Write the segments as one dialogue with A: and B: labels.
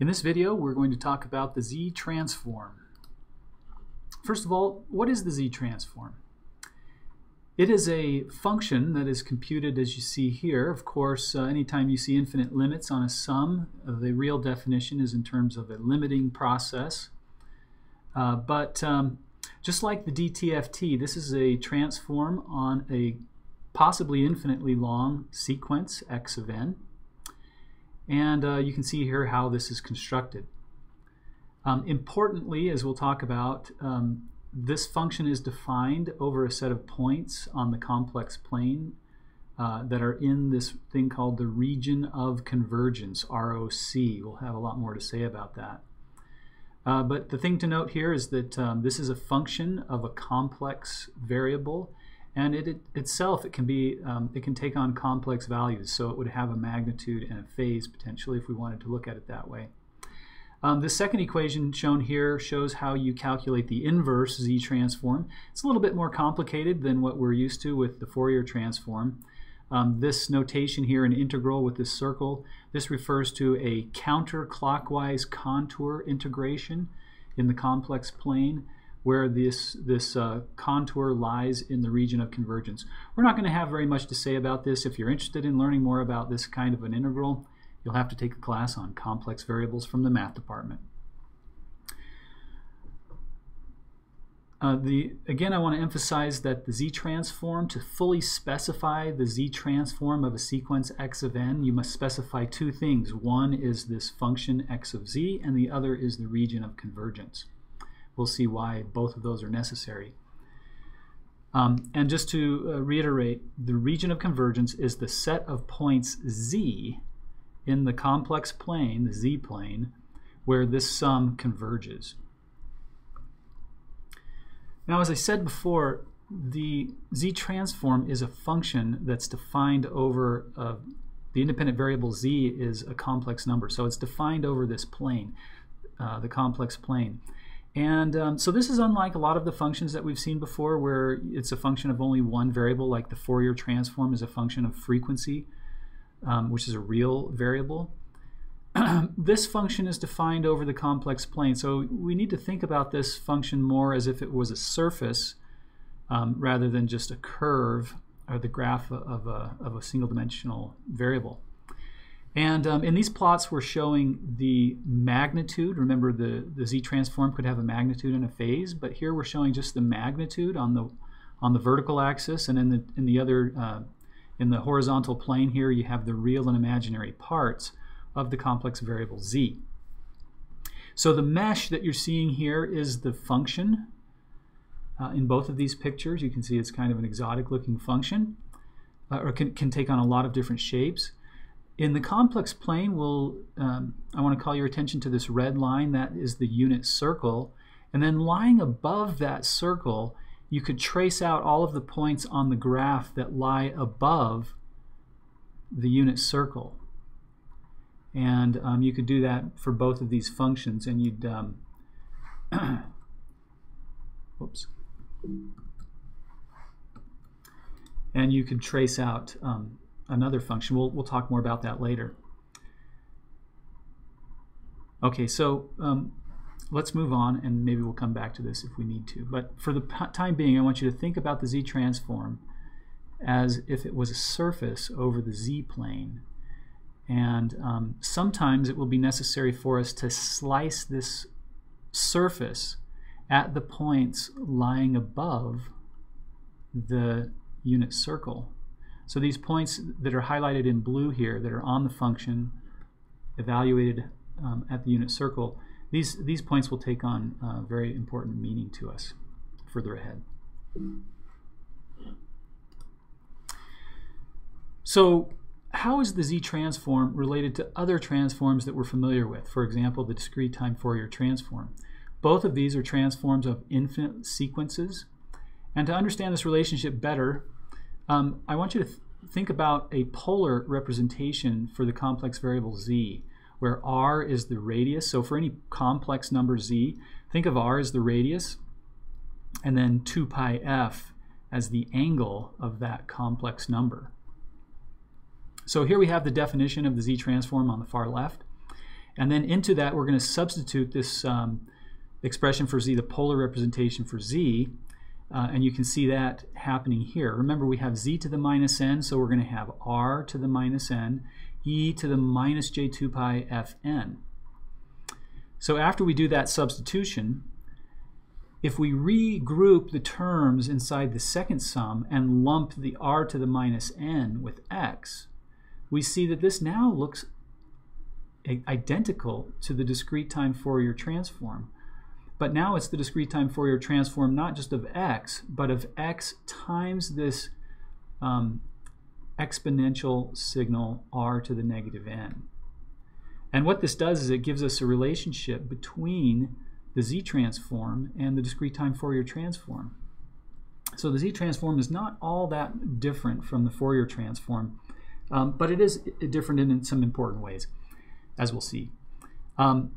A: In this video, we're going to talk about the z-transform. First of all, what is the z-transform? It is a function that is computed as you see here. Of course, uh, anytime you see infinite limits on a sum, uh, the real definition is in terms of a limiting process. Uh, but um, just like the DTFT, this is a transform on a possibly infinitely long sequence, x of n. And uh, you can see here how this is constructed. Um, importantly, as we'll talk about, um, this function is defined over a set of points on the complex plane uh, that are in this thing called the region of convergence, ROC. We'll have a lot more to say about that. Uh, but the thing to note here is that um, this is a function of a complex variable and it, it, itself it can be um, it can take on complex values. So it would have a magnitude and a phase potentially if we wanted to look at it that way. Um, the second equation shown here shows how you calculate the inverse z transform it's a little bit more complicated than what we're used to with the Fourier transform. Um, this notation here an integral with this circle this refers to a counterclockwise contour integration in the complex plane where this, this uh, contour lies in the region of convergence. We're not going to have very much to say about this. If you're interested in learning more about this kind of an integral, you'll have to take a class on complex variables from the math department. Uh, the, again, I want to emphasize that the z-transform, to fully specify the z-transform of a sequence x of n, you must specify two things. One is this function x of z, and the other is the region of convergence. We'll see why both of those are necessary. Um, and just to uh, reiterate, the region of convergence is the set of points z in the complex plane, the z-plane, where this sum converges. Now, as I said before, the z-transform is a function that's defined over uh, the independent variable z is a complex number, so it's defined over this plane, uh, the complex plane. And um, so this is unlike a lot of the functions that we've seen before where it's a function of only one variable, like the Fourier transform is a function of frequency, um, which is a real variable. this function is defined over the complex plane. So we need to think about this function more as if it was a surface um, rather than just a curve or the graph of a, of a single dimensional variable. And um, in these plots, we're showing the magnitude. Remember, the, the z-transform could have a magnitude and a phase, but here we're showing just the magnitude on the on the vertical axis, and in the in the other uh, in the horizontal plane here, you have the real and imaginary parts of the complex variable z. So the mesh that you're seeing here is the function. Uh, in both of these pictures, you can see it's kind of an exotic looking function, uh, or can, can take on a lot of different shapes. In the complex plane, we'll, um, I want to call your attention to this red line. That is the unit circle. And then lying above that circle, you could trace out all of the points on the graph that lie above the unit circle. And um, you could do that for both of these functions, and you'd, um, whoops, and you could trace out um, another function. We'll, we'll talk more about that later. Okay, so um, let's move on and maybe we'll come back to this if we need to. But for the time being, I want you to think about the z-transform as if it was a surface over the z-plane. And um, sometimes it will be necessary for us to slice this surface at the points lying above the unit circle. So these points that are highlighted in blue here that are on the function evaluated um, at the unit circle, these, these points will take on uh, very important meaning to us further ahead. So how is the z-transform related to other transforms that we're familiar with? For example, the discrete time Fourier transform. Both of these are transforms of infinite sequences. And to understand this relationship better, um, I want you to th think about a polar representation for the complex variable z, where r is the radius. So for any complex number z, think of r as the radius, and then 2 pi f as the angle of that complex number. So here we have the definition of the z-transform on the far left. And then into that, we're going to substitute this um, expression for z, the polar representation for z, uh, and you can see that happening here. Remember, we have z to the minus n, so we're going to have r to the minus n, e to the minus j2 pi fn. So after we do that substitution, if we regroup the terms inside the second sum and lump the r to the minus n with x, we see that this now looks identical to the discrete time Fourier transform. But now it's the discrete time Fourier transform not just of x, but of x times this um, exponential signal r to the negative n. And what this does is it gives us a relationship between the z transform and the discrete time Fourier transform. So the z transform is not all that different from the Fourier transform, um, but it is different in some important ways, as we'll see. Um,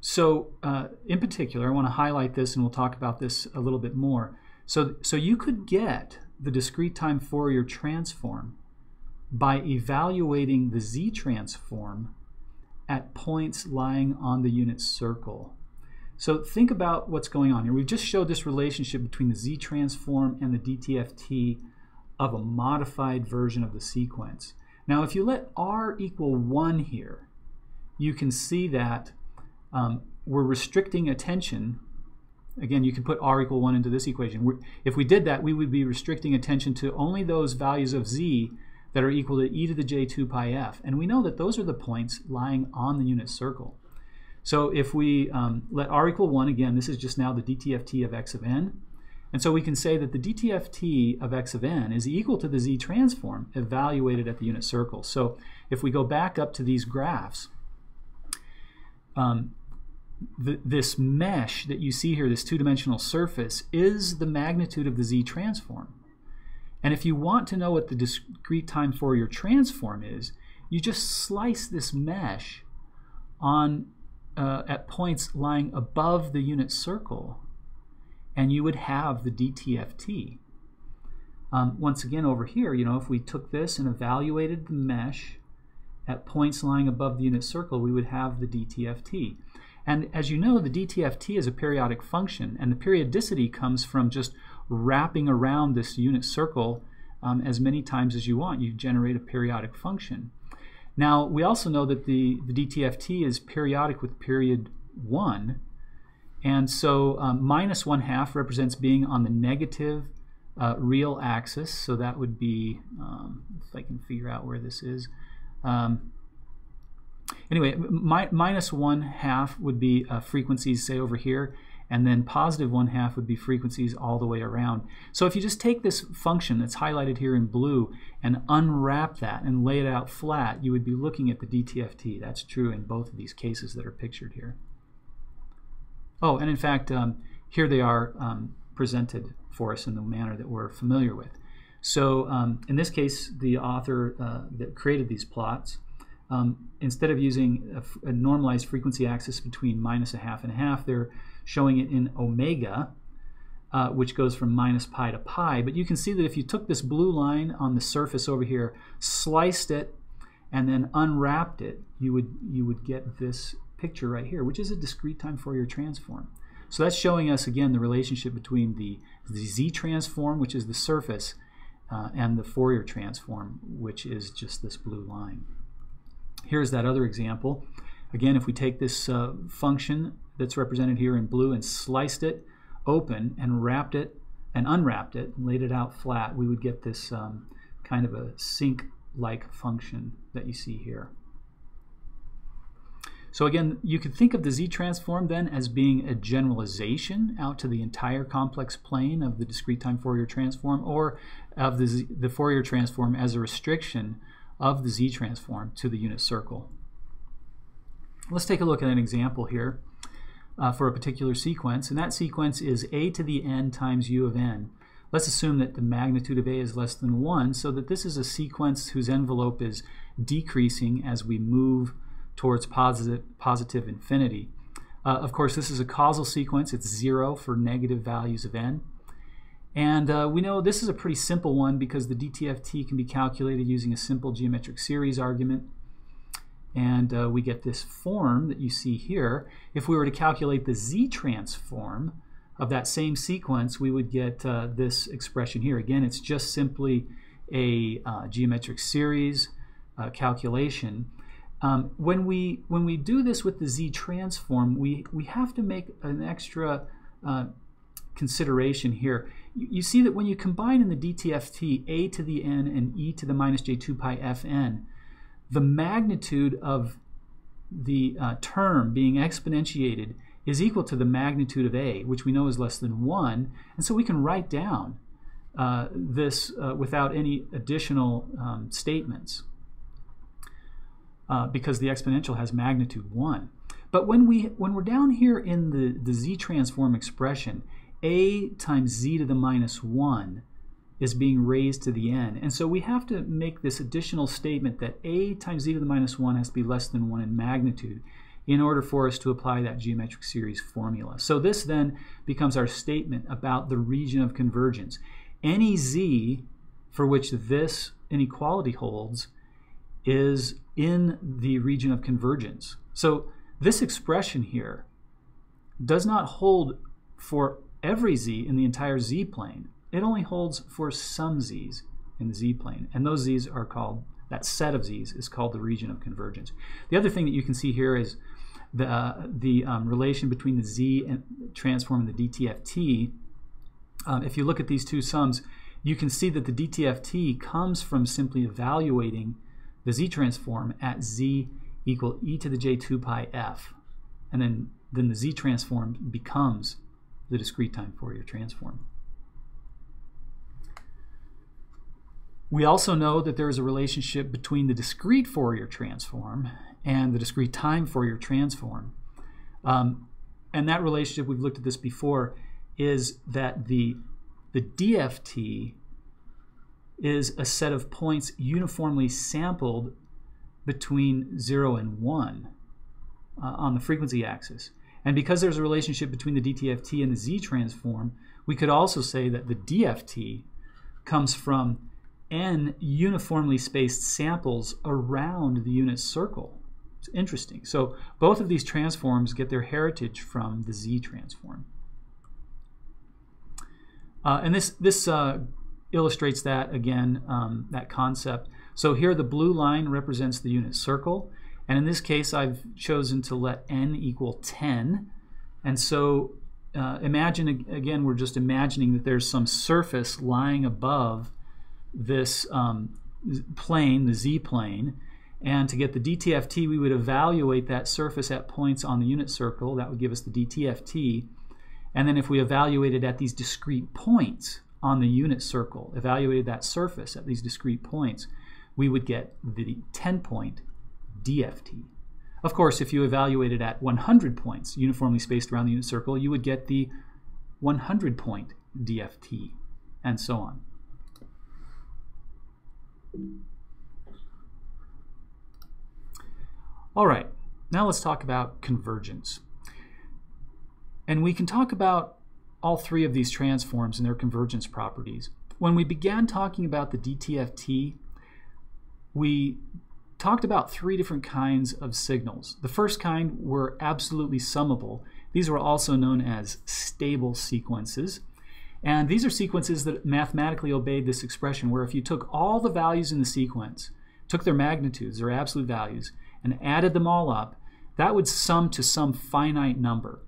A: so uh, in particular, I want to highlight this and we'll talk about this a little bit more. So, so you could get the discrete time Fourier transform by evaluating the z transform at points lying on the unit circle. So think about what's going on here. We've just showed this relationship between the z transform and the DTFT of a modified version of the sequence. Now if you let r equal 1 here, you can see that um, we're restricting attention. Again, you can put r equal 1 into this equation. We're, if we did that, we would be restricting attention to only those values of z that are equal to e to the j2 pi f. And we know that those are the points lying on the unit circle. So if we um, let r equal 1, again, this is just now the dtft of x of n. And so we can say that the dtft of x of n is equal to the z transform evaluated at the unit circle. So if we go back up to these graphs, um, th this mesh that you see here, this two-dimensional surface, is the magnitude of the z transform. And if you want to know what the discrete time Fourier transform is, you just slice this mesh on uh, at points lying above the unit circle, and you would have the DTFT. Um, once again, over here, you know, if we took this and evaluated the mesh at points lying above the unit circle, we would have the DTFT. And as you know, the DTFT is a periodic function, and the periodicity comes from just wrapping around this unit circle um, as many times as you want. You generate a periodic function. Now, we also know that the, the DTFT is periodic with period 1, and so um, minus 1 half represents being on the negative uh, real axis, so that would be, um, if I can figure out where this is, um, anyway, mi minus 1 half would be uh, frequencies, say over here, and then positive one half would be frequencies all the way around. So if you just take this function that's highlighted here in blue and unwrap that and lay it out flat, you would be looking at the DTFT. That's true in both of these cases that are pictured here. Oh, and in fact, um, here they are um, presented for us in the manner that we're familiar with. So um, in this case, the author uh, that created these plots um, instead of using a, a, normalized frequency axis between minus a half and a half, they're showing it in omega, uh, which goes from minus pi to pi. But you can see that if you took this blue line on the surface over here, sliced it, and then unwrapped it, you would, you would get this picture right here, which is a discrete time Fourier transform. So that's showing us, again, the relationship between the, the z transform, which is the surface, uh, and the Fourier transform, which is just this blue line. Here's that other example. Again, if we take this uh, function that's represented here in blue and sliced it open and wrapped it and unwrapped it and laid it out flat, we would get this um, kind of a sinc-like function that you see here. So again, you could think of the z-transform then as being a generalization out to the entire complex plane of the discrete time Fourier transform or of the, z the Fourier transform as a restriction of the z-transform to the unit circle. Let's take a look at an example here uh, for a particular sequence, and that sequence is a to the n times u of n. Let's assume that the magnitude of a is less than 1, so that this is a sequence whose envelope is decreasing as we move towards positive, positive infinity. Uh, of course, this is a causal sequence. It's 0 for negative values of n. And uh, we know this is a pretty simple one because the DTFT can be calculated using a simple geometric series argument. and uh, we get this form that you see here. If we were to calculate the z transform of that same sequence, we would get uh, this expression here. Again, it's just simply a uh, geometric series uh, calculation. Um, when we when we do this with the z transform, we we have to make an extra uh, consideration here. You, you, see that when you combine in the DTFT a to the n and e to the minus j2 pi fn, the magnitude of the uh, term being exponentiated is equal to the magnitude of a, which we know is less than 1. And so we can write down uh, this uh, without any additional um, statements uh, because the exponential has magnitude 1. But when, we, when we're down here in the, the z transform expression, a times z to the minus 1 is being raised to the n. And so we have to make this additional statement that a times z to the minus 1 has to be less than 1 in magnitude in order for us to apply that geometric series formula. So this then becomes our statement about the region of convergence. Any z for which this inequality holds is in the region of convergence. So this expression here does not hold for every z in the entire z-plane. It only holds for some z's in the z-plane. And those z's are called, that set of z's is called the region of convergence. The other thing that you can see here is the, uh, the um, relation between the z and transform and the DTFT. Um, if you look at these two sums, you can see that the DTFT comes from simply evaluating the z transform at z equal e to the j2 pi f. And then, then the z transform becomes the discrete time Fourier transform. We also know that there is a relationship between the discrete Fourier transform and the discrete time Fourier transform. Um, and that relationship, we've looked at this before, is that the, the DFT is a set of points uniformly sampled between 0 and 1 uh, on the frequency axis. And because there's a relationship between the DTFT and the Z transform, we could also say that the DFT comes from n uniformly spaced samples around the unit circle. It's interesting. So both of these transforms get their heritage from the Z transform. Uh, and this, this uh, illustrates that again, um, that concept. So here the blue line represents the unit circle. And in this case, I've chosen to let n equal 10. And so uh, imagine, again, we're just imagining that there's some surface lying above this um, plane, the z-plane. And to get the DTFT, we would evaluate that surface at points on the unit circle. That would give us the DTFT. And then if we evaluated at these discrete points on the unit circle, evaluated that surface at these discrete points, we would get the 10-point DFT. Of course, if you evaluated at 100 points uniformly spaced around the unit circle, you would get the 100 point DFT, and so on. All right, now let's talk about convergence. And we can talk about all three of these transforms and their convergence properties. When we began talking about the DTFT, we talked about three different kinds of signals. The first kind were absolutely summable. These were also known as stable sequences. And these are sequences that mathematically obeyed this expression where if you took all the values in the sequence, took their magnitudes, their absolute values, and added them all up, that would sum to some finite number.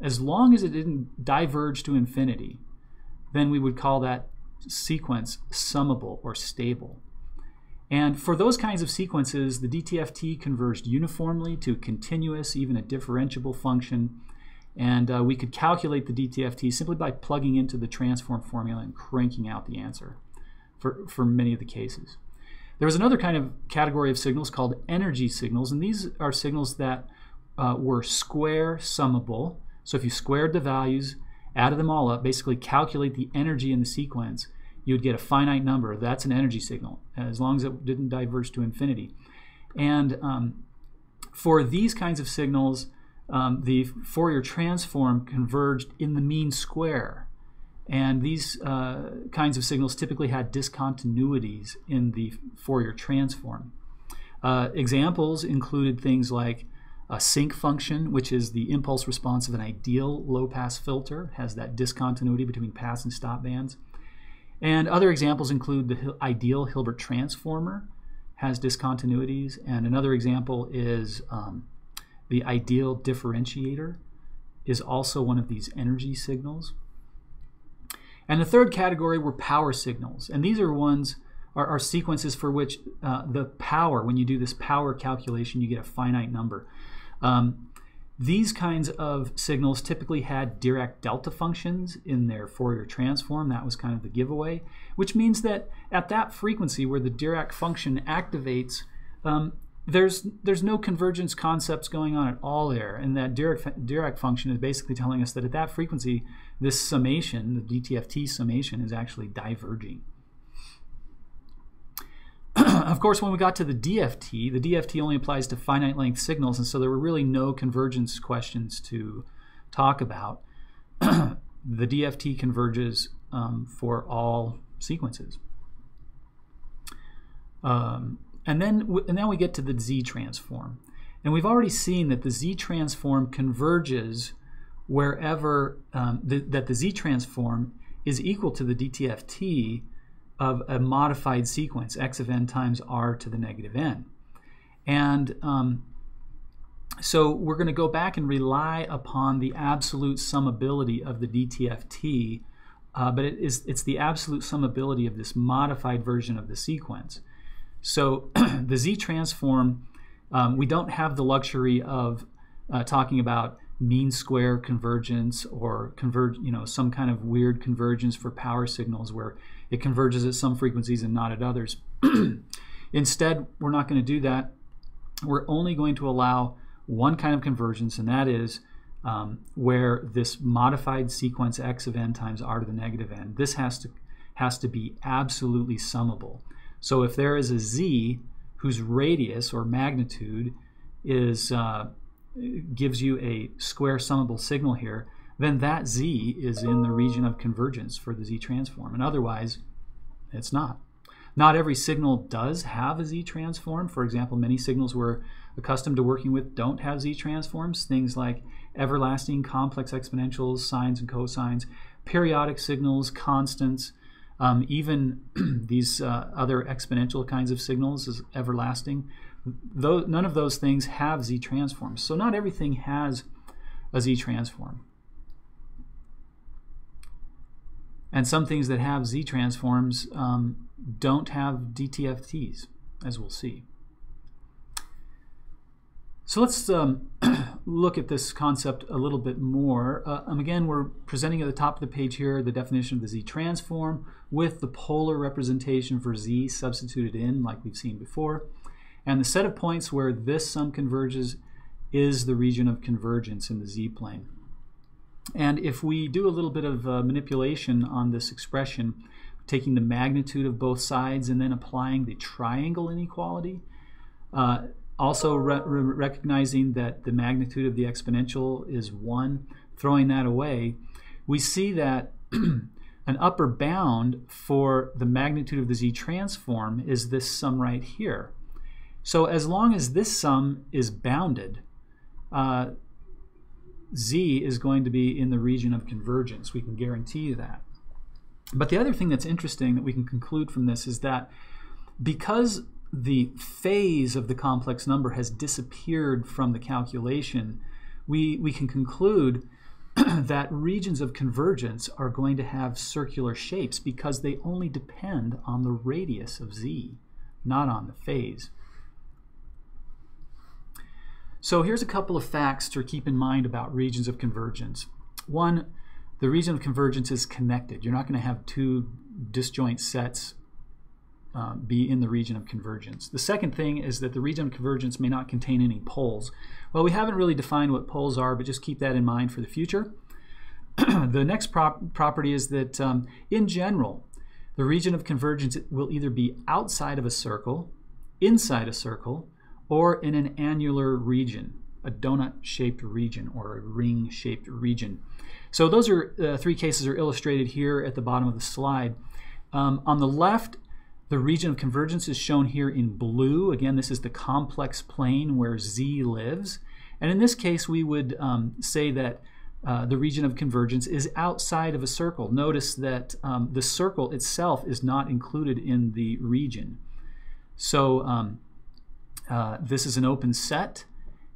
A: As long as it didn't diverge to infinity, then we would call that sequence summable or stable. And for those kinds of sequences, the DTFT converged uniformly to continuous, even a differentiable function. And uh, we could calculate the DTFT simply by plugging into the transform formula and cranking out the answer for, for many of the cases. There was another kind of category of signals called energy signals, and these are signals that uh, were square summable. So if you squared the values, added them all up, basically calculate the energy in the sequence, you would get a finite number. That's an energy signal, as long as it didn't diverge to infinity. And um, for these kinds of signals, um, the Fourier transform converged in the mean square. And these uh, kinds of signals typically had discontinuities in the Fourier transform. Uh, examples included things like a sinc function, which is the impulse response of an ideal low-pass filter, has that discontinuity between pass and stop bands. And other examples include the ideal Hilbert transformer, has discontinuities, and another example is um, the ideal differentiator is also one of these energy signals. And the third category were power signals, and these are ones are, are sequences for which uh, the power, when you do this power calculation, you get a finite number. Um, these kinds of signals typically had Dirac delta functions in their Fourier transform. That was kind of the giveaway, which means that at that frequency where the Dirac function activates, um, there's there's no convergence concepts going on at all there, and that Dirac, Dirac function is basically telling us that at that frequency, this summation, the DTFT summation, is actually diverging. of course, when we got to the DFT, the DFT only applies to finite length signals, and so there were really no convergence questions to talk about. the DFT converges um, for all sequences. Um, and then and then we get to the Z transform. And we've already seen that the Z transform converges wherever um, the, that the Z transform is equal to the DTFT of a modified sequence, x of n times r to the negative n. And um, so we're going to go back and rely upon the absolute summability of the DTFT, uh, but it is, it's the absolute summability of this modified version of the sequence. So the Z transform, um, we don't have the luxury of uh, talking about mean square convergence or converge, you know, some kind of weird convergence for power signals where it converges at some frequencies and not at others. Instead, we're not going to do that. We're only going to allow one kind of convergence, and that is um, where this modified sequence x of n times r to the negative n, this has to, has to be absolutely summable. So if there is a z whose radius or magnitude is uh, gives you a square summable signal here, then that z is in the region of convergence for the z transform. And otherwise, it's not. Not every signal does have a z transform. For example, many signals we're accustomed to working with don't have z transforms. Things like everlasting complex exponentials, sines and cosines, periodic signals, constants, um, even these uh, other exponential kinds of signals is everlasting. None of those things have z transforms. So not everything has a z transform. And some things that have Z transforms um, don't have DTFTs, as we'll see. So let's um, look at this concept a little bit more. Uh, um, again, we're presenting at the top of the page here the definition of the Z transform with the polar representation for Z substituted in like we've seen before. And the set of points where this sum converges is the region of convergence in the Z plane. And if we do a little bit of uh, manipulation on this expression, taking the magnitude of both sides and then applying the triangle inequality, uh, also re recognizing that the magnitude of the exponential is 1, throwing that away, we see that an upper bound for the magnitude of the z transform is this sum right here. So as long as this sum is bounded, uh, z is going to be in the region of convergence. We can guarantee that. But the other thing that's interesting that we can conclude from this is that because the phase of the complex number has disappeared from the calculation, we, we can conclude that regions of convergence are going to have circular shapes because they only depend on the radius of z, not on the phase. So here's a couple of facts to keep in mind about regions of convergence. One, the region of convergence is connected. You're not going to have two disjoint sets uh, be in the region of convergence. The second thing is that the region of convergence may not contain any poles. Well, we haven't really defined what poles are, but just keep that in mind for the future. the next prop property is that um, in general, the region of convergence will either be outside of a circle, inside a circle, or in an annular region, a donut-shaped region or a ring-shaped region. So those are uh, three cases are illustrated here at the bottom of the slide. Um, on the left, The region of convergence is shown here in blue. Again, this is the complex plane where z lives. And in this case, we would um, say that uh, the region of convergence is outside of a circle. Notice that um, the circle itself is not included in the region. So um, uh, this is an open set,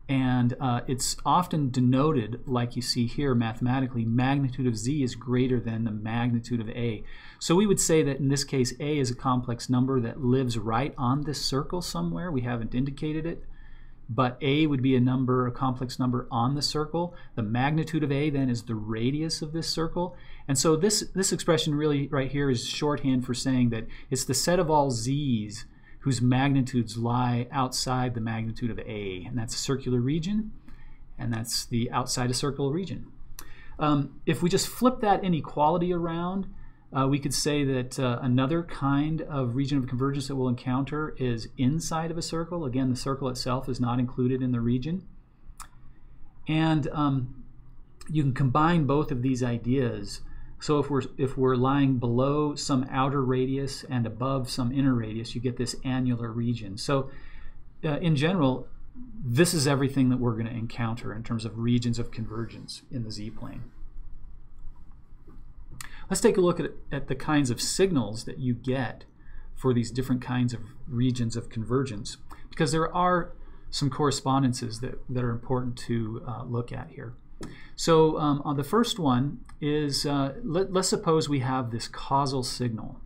A: and uh, it's often denoted, like you see here mathematically, magnitude of z is greater than the magnitude of a. So we would say that in this case, a is a complex number that lives right on this circle somewhere. We haven't indicated it but a would be a number, a complex number on the circle. The magnitude of a then is the radius of this circle. And so this, this expression really right here is shorthand for saying that it's the set of all z's whose magnitudes lie outside the magnitude of a. And that's a circular region, and that's the outside a circle region. Um, if we just flip that inequality around, uh, we could say that uh, another kind of region of convergence that we'll encounter is inside of a circle. Again, the circle itself is not included in the region. And um, you can combine both of these ideas. So if we're, if we're lying below some outer radius and above some inner radius, you get this annular region. So uh, in general, this is everything that we're going to encounter in terms of regions of convergence in the z-plane. Let's take a look at, at the kinds of signals that you get for these different kinds of regions of convergence because there are some correspondences that, that are important to uh, look at here. So um, on the first one is, uh, let, us suppose we have this causal signal.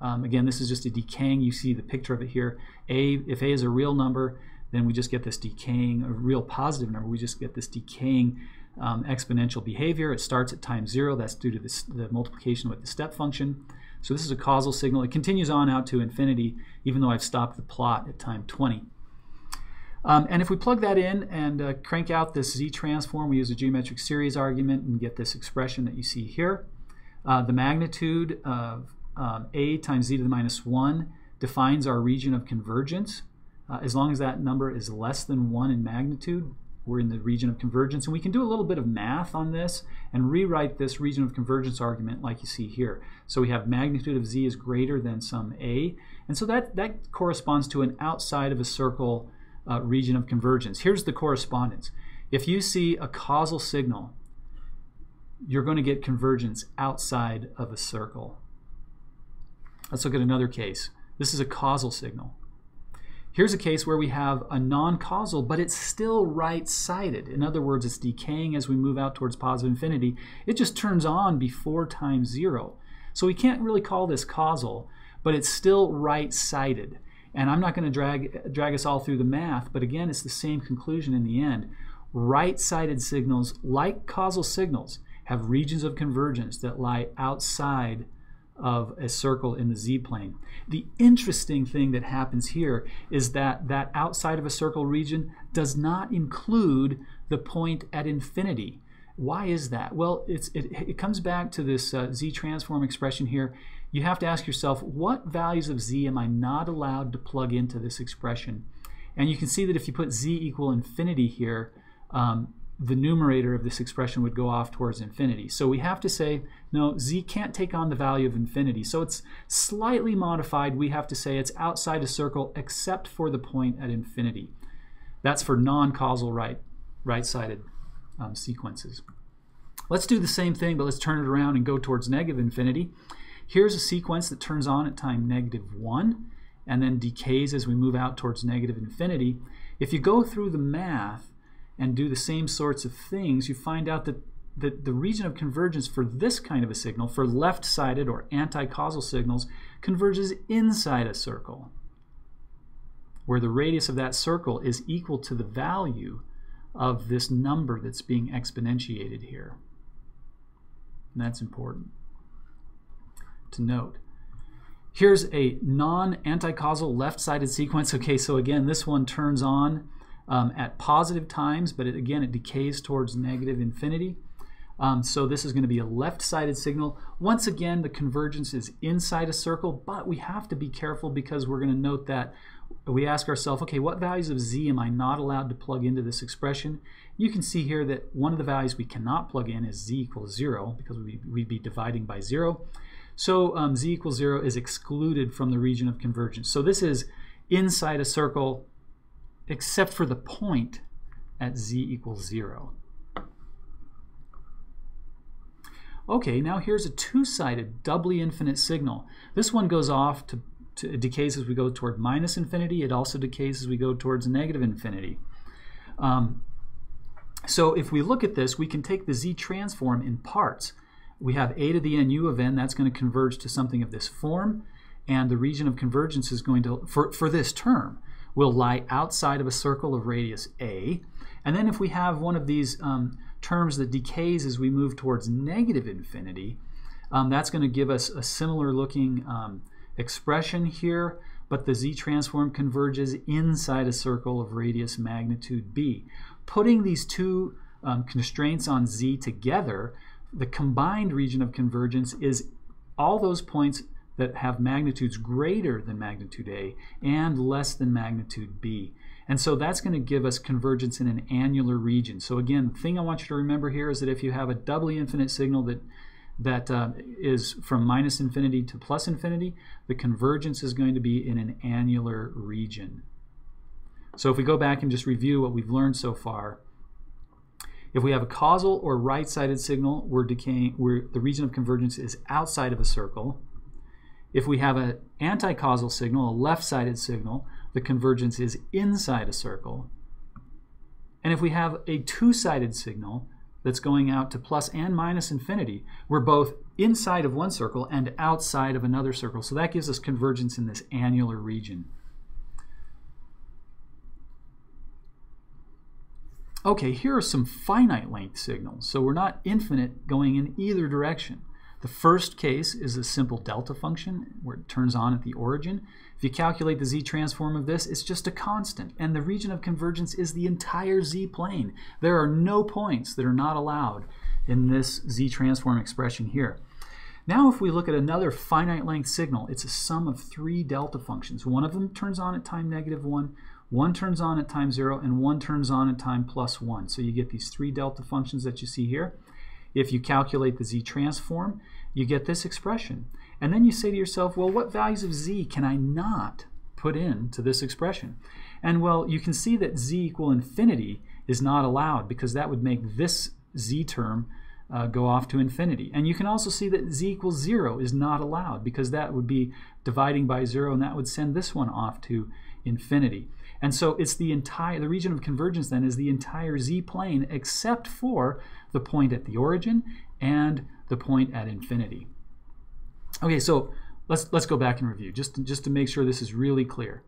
A: Um, again, this is just a decaying, you see the picture of it here. A, if A is a real number, then we just get this decaying, a real positive number, we just get this decaying um, exponential behavior. It starts at time zero. That's due to this, the multiplication with the step function. So this is a causal signal. It continues on out to infinity, even though I've stopped the plot at time 20. Um, and if we plug that in and uh, crank out this z transform, we use a geometric series argument and get this expression that you see here. Uh, the magnitude of um, a times z to the minus 1 defines our region of convergence. Uh, as long as that number is less than 1 in magnitude, we're in the region of convergence. And we can do a little bit of math on this and rewrite this region of convergence argument like you see here. So we have magnitude of z is greater than some a. And so that, that corresponds to an outside of a circle uh, region of convergence. Here's the correspondence. If you see a causal signal, you're going to get convergence outside of a circle. Let's look at another case. This is a causal signal. Here's a case where we have a non-causal, but it's still right-sided. In other words, it's decaying as we move out towards positive infinity. It just turns on before time zero. So we can't really call this causal, but it's still right-sided. And I'm not going to drag, drag us all through the math, but again, it's the same conclusion in the end. Right-sided signals, like causal signals, have regions of convergence that lie outside of a circle in the z-plane. The interesting thing that happens here is that that outside of a circle region does not include the point at infinity. Why is that? Well, it, it comes back to this uh, z-transform expression here. You have to ask yourself, what values of z am I not allowed to plug into this expression? And you can see that if you put z equal infinity here, um, the numerator of this expression would go off towards infinity. So we have to say, no, z can't take on the value of infinity. So it's slightly modified. We have to say it's outside a circle except for the point at infinity. That's for non-causal right, right-sided um, sequences. Let's do the same thing, but let's turn it around and go towards negative infinity. Here's a sequence that turns on at time negative 1 and then decays as we move out towards negative infinity. If you go through the math, and do the same sorts of things, you find out that the, the region of convergence for this kind of a signal, for left-sided or anti-causal signals, converges inside a circle, where the radius of that circle is equal to the value of this number that's being exponentiated here. And that's important to note. Here's a non-anti-causal left-sided sequence. Okay, so again, this one turns on um, at positive times, but it, again, it decays towards negative infinity. Um, so this is going to be a left-sided signal. Once again, the convergence is inside a circle, but we have to be careful because we're going to note that we ask ourselves, okay, what values of z am I not allowed to plug into this expression? You can see here that one of the values we cannot plug in is z equals 0 because we'd be dividing by 0. So um, z equals 0 is excluded from the region of convergence. So this is inside a circle except for the point at z equals 0. Okay, now here's a two-sided doubly infinite signal. This one goes off to, to, it decays as we go toward minus infinity. It also decays as we go towards negative infinity. Um, so if we look at this, we can take the z transform in parts. We have a to the nu of n, that's going to converge to something of this form, and the region of convergence is going to, for, for this term, will lie outside of a circle of radius a. And then if we have one of these um, terms that decays as we move towards negative infinity, um, that's going to give us a similar looking um, expression here, but the z transform converges inside a circle of radius magnitude b. Putting these two um, constraints on z together, the combined region of convergence is all those points that have magnitudes greater than magnitude A and less than magnitude B. And so that's going to give us convergence in an annular region. So again, the thing I want you to remember here is that if you have a doubly infinite signal that that uh, is from minus infinity to plus infinity, the convergence is going to be in an annular region. So if we go back and just review what we've learned so far, if we have a causal or right-sided signal, we're decaying, we're, the region of convergence is outside of a circle. If we have an anti-causal signal, a left-sided signal, the convergence is inside a circle. And if we have a two-sided signal that's going out to plus and minus infinity, we're both inside of one circle and outside of another circle. So that gives us convergence in this annular region. Okay, here are some finite length signals. So we're not infinite going in either direction. The first case is a simple delta function where it turns on at the origin. If you calculate the z transform of this, it's just a constant, and the region of convergence is the entire z plane. There are no points that are not allowed in this z transform expression here. Now if we look at another finite length signal, it's a sum of three delta functions. One of them turns on at time negative 1, one turns on at time 0, and one turns on at time plus 1. So you get these three delta functions that you see here. If you calculate the z transform, you get this expression. And then you say to yourself, well, what values of z can I not put into this expression? And well, you can see that z equal infinity is not allowed because that would make this z term uh, go off to infinity. And you can also see that z equals 0 is not allowed because that would be dividing by 0 and that would send this one off to infinity. And so it's the entire, the region of convergence then is the entire z-plane except for the point at the origin and the point at infinity. Okay, so let's, let's go back and review just to, just to make sure this is really clear.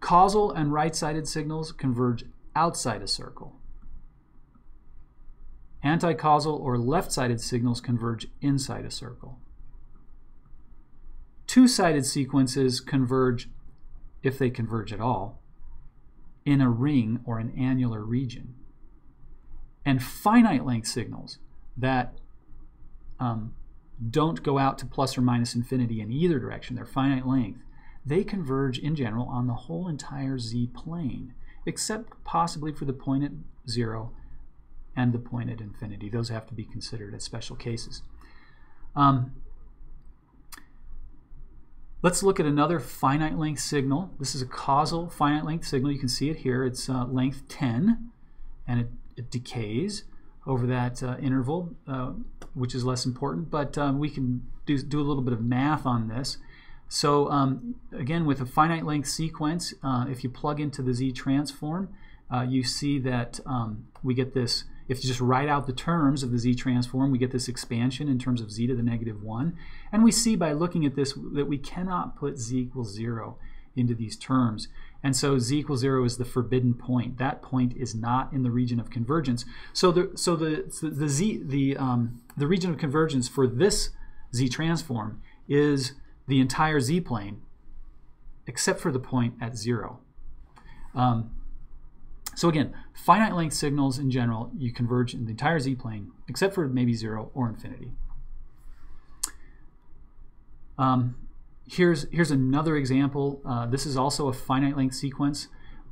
A: Causal and right-sided signals converge outside a circle. Anti-causal or left-sided signals converge inside a circle. Two-sided sequences converge, if they converge at all, in a ring or an annular region. And finite length signals that um, don't go out to plus or minus infinity in either direction, they're finite length, they converge in general on the whole entire z plane, except possibly for the point at zero and the point at infinity. Those have to be considered as special cases. Um, let's look at another finite length signal. This is a causal finite length signal. You can see it here. It's uh, length 10, and it, it decays over that uh, interval, uh, which is less important, but um, we can do, do a little bit of math on this. So um, again, with a finite length sequence, uh, if you plug into the z transform, uh, you see that um, we get this, if you just write out the terms of the z transform, we get this expansion in terms of z to the negative 1. And we see by looking at this that we cannot put z equals 0 into these terms. And so z equals 0 is the forbidden point. That point is not in the region of convergence. So the, so the, the, z, the, um, the region of convergence for this z transform is the entire z-plane except for the point at 0. Um, so again, finite length signals in general, you converge in the entire z-plane except for maybe 0 or infinity. Um, here's, here's another example. Uh, this is also a finite length sequence.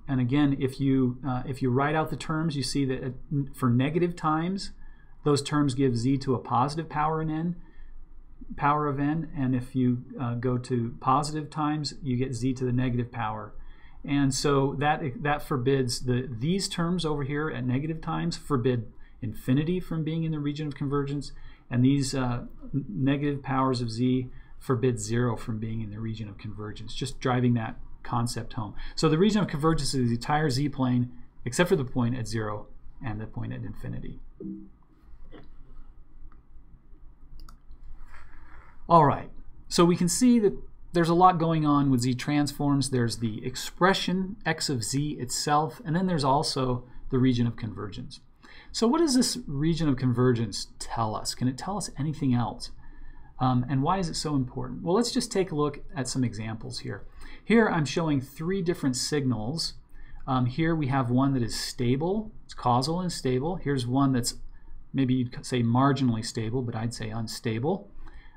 A: And again, if you, uh, if you write out the terms, you see that for negative times, those terms give z to a positive power in n. power of n, and if you uh, go to positive times, you get z to the negative power. And so that that forbids the these terms over here at negative times forbid infinity from being in the region of convergence, and these uh, negative powers of z forbid zero from being in the region of convergence. Just driving that concept home. So the region of convergence is the entire z-plane except for the point at zero and the point at infinity. All right, so we can see that there's a lot going on with z transforms. There's the expression x of z itself, and then there's also the region of convergence. So what does this region of convergence tell us? Can it tell us anything else? Um, and why is it so important? Well, let's just take a look at some examples here. Here I'm showing three different signals. Um, here we have one that is stable, it's causal and stable. Here's one that's maybe you'd say marginally stable, but I'd say unstable.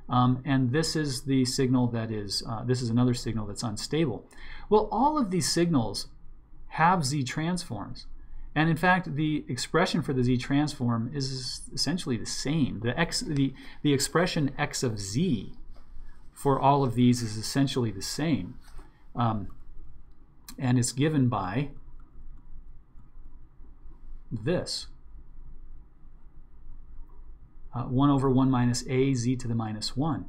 A: Um, and this is the signal that is, uh, this is another signal that's unstable. Well, all of these signals have Z transforms. And in fact, the expression for the Z transform is essentially the same. The, x, the, the expression x of z for all of these is essentially the same. Um, and it's given by this. Uh, 1 over 1 minus a z to the minus 1.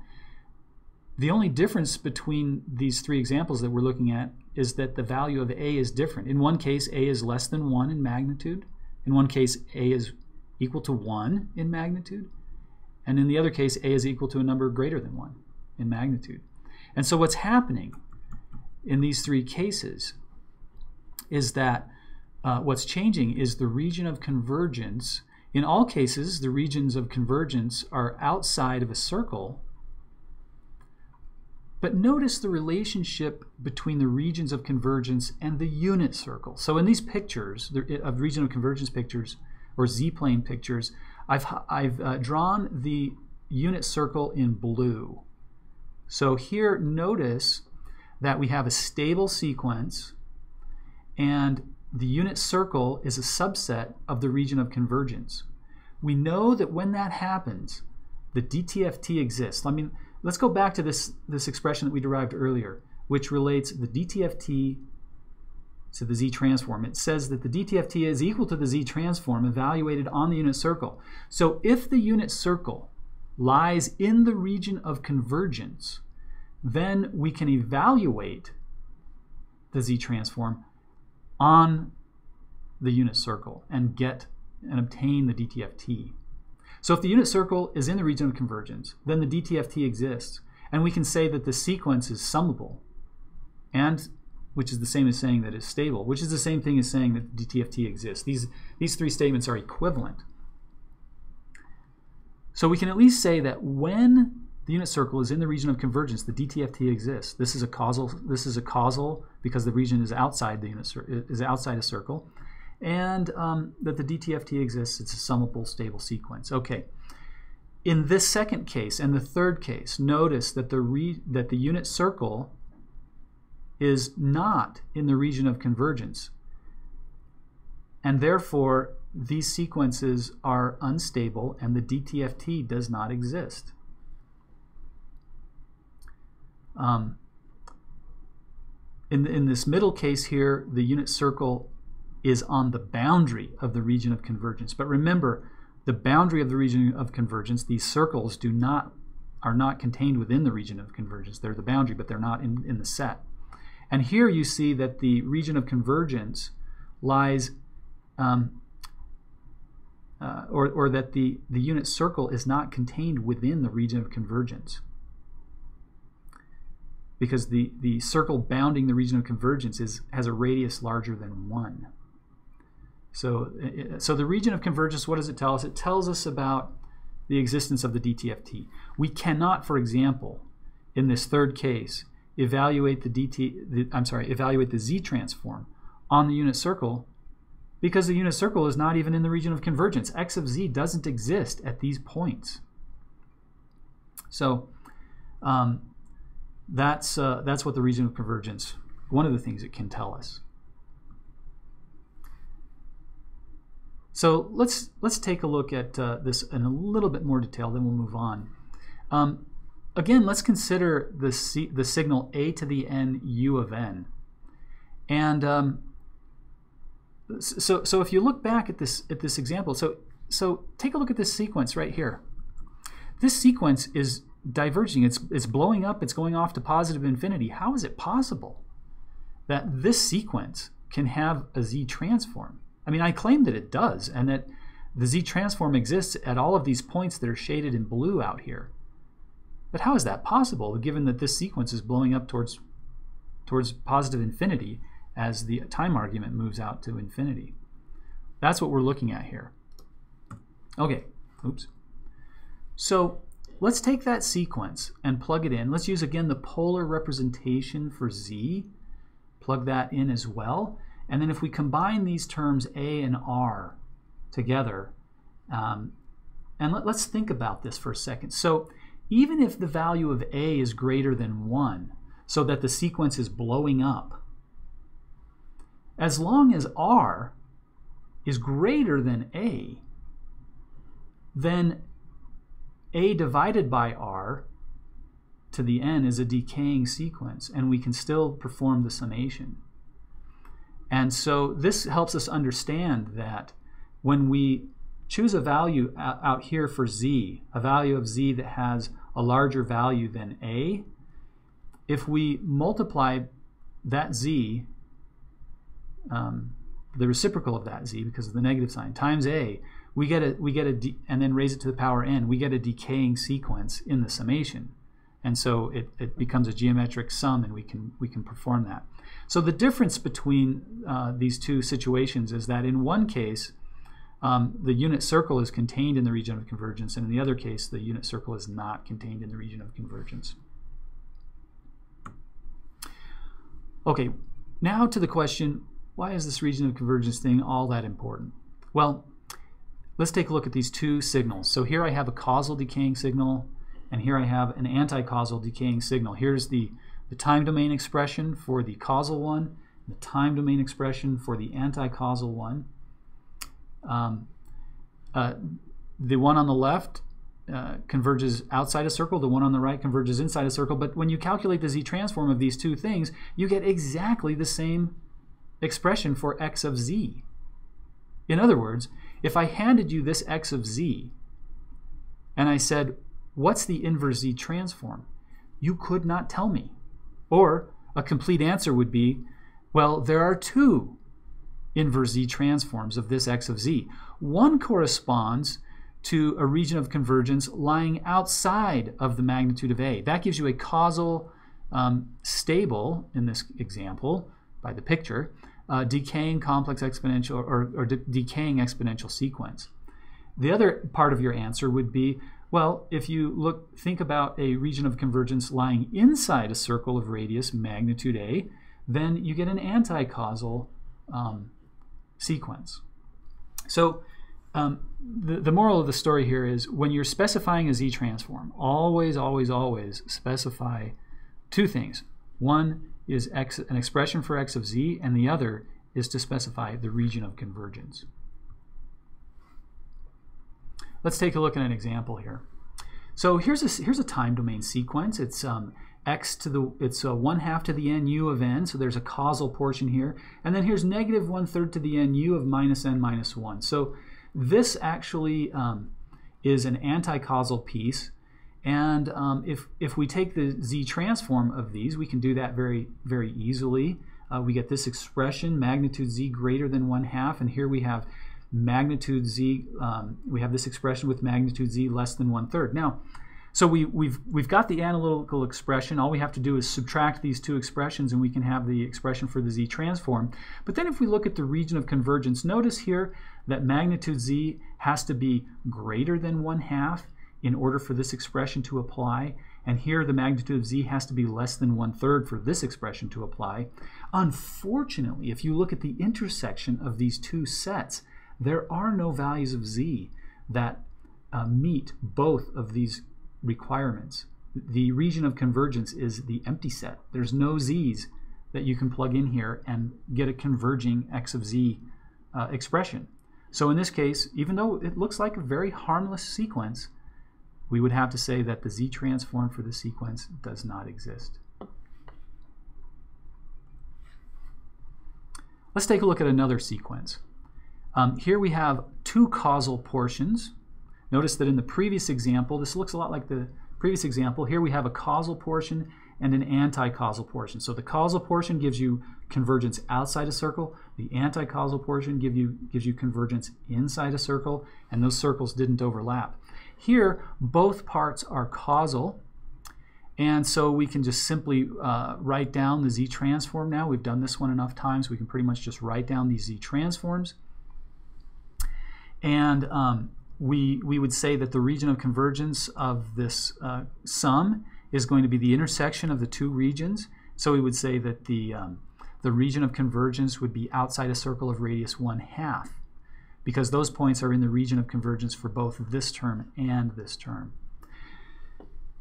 A: The only difference between these three examples that we're looking at is that the value of a is different. In one case, a is less than 1 in magnitude. In one case, a is equal to 1 in magnitude. And in the other case, a is equal to a number greater than 1 in magnitude. And so what's happening in these three cases is that uh, what's changing is the region of convergence. In all cases, the regions of convergence are outside of a circle but notice the relationship between the regions of convergence and the unit circle. So in these pictures, the, of region of convergence pictures, or z-plane pictures, I've, I've uh, drawn the unit circle in blue. So here, notice that we have a stable sequence, and the unit circle is a subset of the region of convergence. We know that when that happens, the DTFT exists. I mean, Let's go back to this, this expression that we derived earlier, which relates the DTFT to the Z transform. It says that the DTFT is equal to the Z transform evaluated on the unit circle. So if the unit circle lies in the region of convergence, then we can evaluate the Z transform on the unit circle and get and obtain the DTFT. So if the unit circle is in the region of convergence, then the DTFT exists. And we can say that the sequence is summable, and which is the same as saying that it's stable, which is the same thing as saying that DTFT exists. These, these three statements are equivalent. So we can at least say that when the unit circle is in the region of convergence, the DTFT exists. This is a causal. This is a causal because the region is outside the unit is outside a circle and um, that the DTFT exists. It's a summable stable sequence. Okay. In this second case and the third case, notice that the, re that the unit circle is not in the region of convergence. And therefore, these sequences are unstable and the DTFT does not exist. Um, in, in this middle case here, the unit circle is on the boundary of the region of convergence. But remember, the boundary of the region of convergence, these circles do not are not contained within the region of convergence. They're the boundary, but they're not in, in the set. And here you see that the region of convergence lies, um, uh, or, or that the, the unit circle is not contained within the region of convergence. Because the, the circle bounding the region of convergence is, has a radius larger than 1. So, so the region of convergence, what does it tell us? It tells us about the existence of the DTFT. We cannot, for example, in this third case, evaluate the DT, the, I'm sorry, evaluate the Z transform on the unit circle because the unit circle is not even in the region of convergence. X of Z doesn't exist at these points. So um, that's, uh, that's what the region of convergence, one of the things it can tell us. So let's let's take a look at uh, this in a little bit more detail. Then we'll move on. Um, again, let's consider the, C, the signal a to the n u of n. And um, so, so if you look back at this, at this example, so, so take a look at this sequence right here. This sequence is diverging. It's, it's blowing up. It's going off to positive infinity. How is it possible that this sequence can have a z transform? I mean, I claim that it does, and that the z transform exists at all of these points that are shaded in blue out here. But how is that possible, given that this sequence is blowing up towards, towards positive infinity as the time argument moves out to infinity? That's what we're looking at here. Okay, oops. So let's take that sequence and plug it in. Let's use again the polar representation for z. Plug that in as well. And then if we combine these terms a and r together, um, and let, us think about this for a second. So even if the value of a is greater than 1, so that the sequence is blowing up, as long as r is greater than a, then a divided by r to the n is a decaying sequence, and we can still perform the summation. And so this helps us understand that when we choose a value out here for z, a value of z that has a larger value than a, if we multiply that z, um, the reciprocal of that z because of the negative sign, times a, we get a we get a and then raise it to the power n, we get a decaying sequence in the summation, and so it, it becomes a geometric sum, and we can we can perform that. So the difference between uh, these two situations is that in one case, um, the unit circle is contained in the region of convergence, and in the other case, the unit circle is not contained in the region of convergence. Okay, now to the question, why is this region of convergence thing all that important? Well, Let's take a look at these two signals. So here I have a causal decaying signal, and here I have an anti-causal decaying signal. Here's the, the time domain expression for the causal one, the time domain expression for the anti-causal one. Um, uh, the one on the left uh, converges outside a circle, the one on the right converges inside a circle, but when you calculate the z-transform of these two things, you get exactly the same expression for x of z. In other words, if I handed you this x of z and I said, what's the inverse z transform? You could not tell me. Or a complete answer would be, well, there are two inverse z transforms of this x of z. One corresponds to a region of convergence lying outside of the magnitude of a. That gives you a causal um, stable, in this example, by the picture, uh, decaying complex exponential or, or de decaying exponential sequence. The other part of your answer would be, well, if you look, think about a region of convergence lying inside a circle of radius magnitude A, then you get an anti-causal um, sequence. So um, the, the moral of the story here is when you're specifying a z-transform, always, always, always specify two things. One, is x, an expression for x of z, and the other is to specify the region of convergence. Let's take a look at an example here. So here's a, here's a time domain sequence. It's um, x to the, it's a 1 half to the n u of n, so there's a causal portion here. And then here's negative 1 third to the n u of minus n minus 1. So this actually um, is an anti-causal piece and um, if, if we take the z transform of these, we can do that very, very easily. Uh, we get this expression, magnitude z greater than 1 half, and here we have magnitude z, um, we have this expression with magnitude z less than 1 third. Now, so we, we've, we've got the analytical expression. All we have to do is subtract these two expressions and we can have the expression for the z transform. But then if we look at the region of convergence, notice here that magnitude z has to be greater than 1 half in order for this expression to apply. And here the magnitude of z has to be less than one third for this expression to apply. Unfortunately, if you look at the intersection of these two sets, there are no values of z that uh, meet both of these requirements. The region of convergence is the empty set. There's no z's that you can plug in here and get a converging x of z uh, expression. So in this case, even though it looks like a very harmless sequence, we would have to say that the z-transform for the sequence does not exist. Let's take a look at another sequence. Um, here we have two causal portions. Notice that in the previous example, this looks a lot like the previous example. Here we have a causal portion and an anti-causal portion. So the causal portion gives you convergence outside a circle. The anti-causal portion give you, gives you convergence inside a circle, and those circles didn't overlap. Here, both parts are causal, and so we can just simply uh, write down the z-transform now. We've done this one enough times. We can pretty much just write down these z-transforms. And um, we, we would say that the region of convergence of this uh, sum is going to be the intersection of the two regions. So we would say that the, um, the region of convergence would be outside a circle of radius 1 half because those points are in the region of convergence for both this term and this term.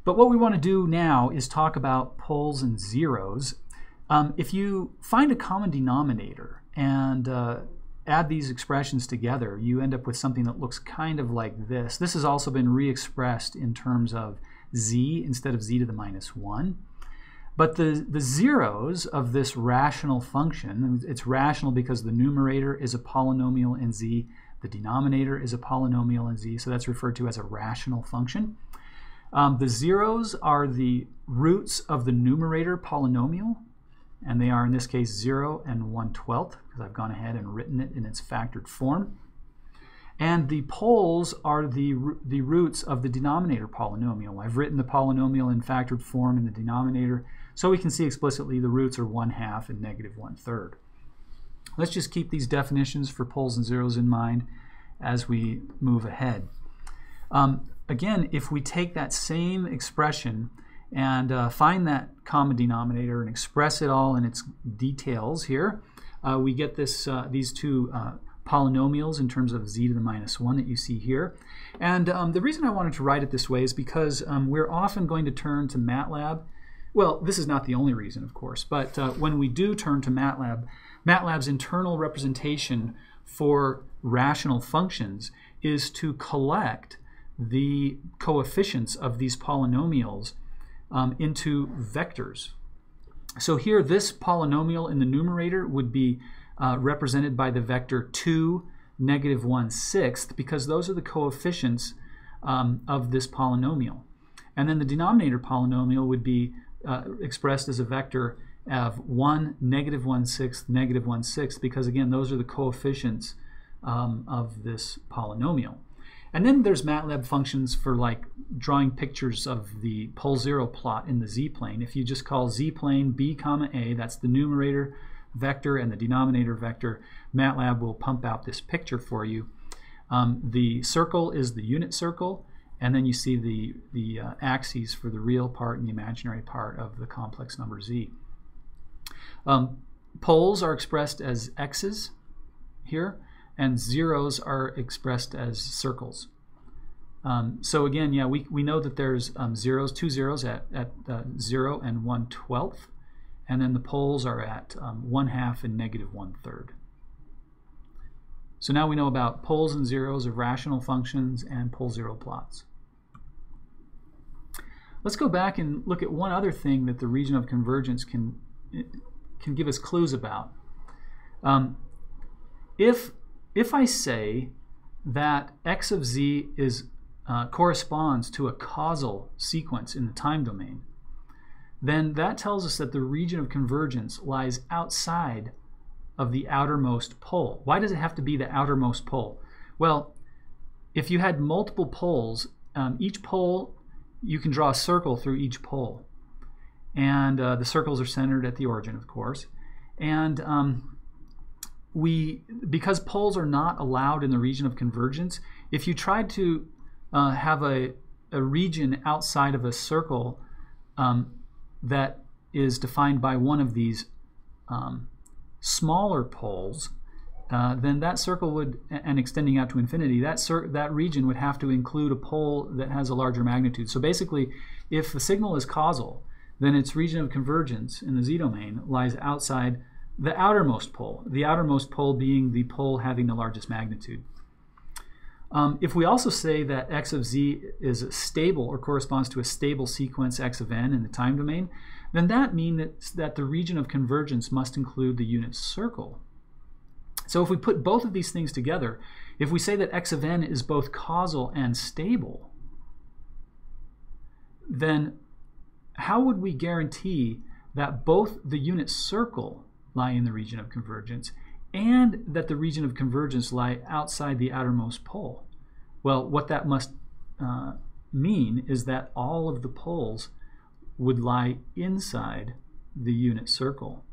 A: But what we want to do now is talk about poles and zeros. Um, if you find a common denominator and uh, add these expressions together, you end up with something that looks kind of like this. This has also been re-expressed in terms of z instead of z to the minus 1. But the, the zeros of this rational function, it's rational because the numerator is a polynomial in z, the denominator is a polynomial in z, so that's referred to as a rational function. Um, the zeros are the roots of the numerator polynomial, and they are in this case 0 and 1 12th, because I've gone ahead and written it in its factored form. And the poles are the, the roots of the denominator polynomial. I've written the polynomial in factored form in the denominator, so we can see explicitly the roots are 1 half and negative 1 third. Let's just keep these definitions for poles and zeros in mind as we move ahead. Um, again, if we take that same expression and uh, find that common denominator and express it all in its details here, uh, we get this, uh, these two uh, polynomials in terms of z to the minus 1 that you see here. And um, the reason I wanted to write it this way is because um, we're often going to turn to MATLAB. Well, this is not the only reason, of course, but uh, when we do turn to MATLAB, MATLAB's internal representation for rational functions is to collect the coefficients of these polynomials um, into vectors. So here, this polynomial in the numerator would be uh, represented by the vector 2, negative 1 sixth, because those are the coefficients um, of this polynomial. And then the denominator polynomial would be uh, expressed as a vector of 1, negative 1 sixth, negative 1 sixth, because again, those are the coefficients um, of this polynomial. And then there's MATLAB functions for like drawing pictures of the pole zero plot in the z-plane. If you just call z-plane b comma a, that's the numerator vector and the denominator vector, MATLAB will pump out this picture for you. Um, the circle is the unit circle, and then you see the, the uh, axes for the real part and the imaginary part of the complex number z. Um, poles are expressed as x's here, and zeros are expressed as circles. Um, so again, yeah, we, we know that there's um, zeros, two zeros at, at uh, 0 and 1 12th, and then the poles are at um, 1 half and negative 1 third. So now we know about poles and zeros of rational functions and pole zero plots. Let's go back and look at one other thing that the region of convergence can, can give us clues about. Um, if if I say that x of z is uh, corresponds to a causal sequence in the time domain, then that tells us that the region of convergence lies outside of the outermost pole. Why does it have to be the outermost pole? Well, if you had multiple poles, um, each pole, you can draw a circle through each pole. And uh, the circles are centered at the origin, of course. And um, we because poles are not allowed in the region of convergence, if you tried to uh, have a, a region outside of a circle um, that is defined by one of these um, smaller poles, uh, then that circle would, and extending out to infinity, that, that region would have to include a pole that has a larger magnitude. So basically, if the signal is causal, then its region of convergence in the z-domain lies outside the outermost pole, the outermost pole being the pole having the largest magnitude. Um, if we also say that x of z is stable or corresponds to a stable sequence x of n in the time domain, then that means that, that the region of convergence must include the unit circle. So if we put both of these things together, if we say that x of n is both causal and stable, then how would we guarantee that both the unit circle lie in the region of convergence and that the region of convergence lie outside the outermost pole? Well, what that must uh, mean is that all of the poles would lie inside the unit circle.